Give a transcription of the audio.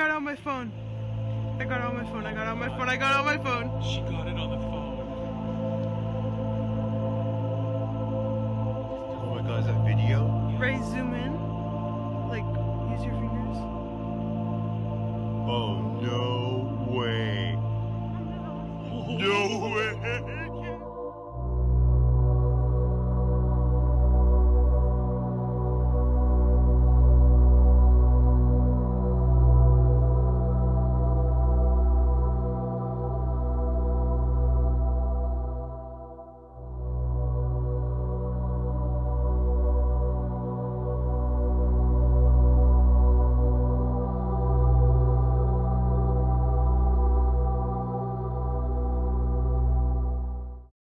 got out my phone. I got on my phone. I got on my phone. I got on my phone. She got it on the phone. Oh my god, is that video? Right, zoom in. Like, use your fingers. Oh, no way. No way.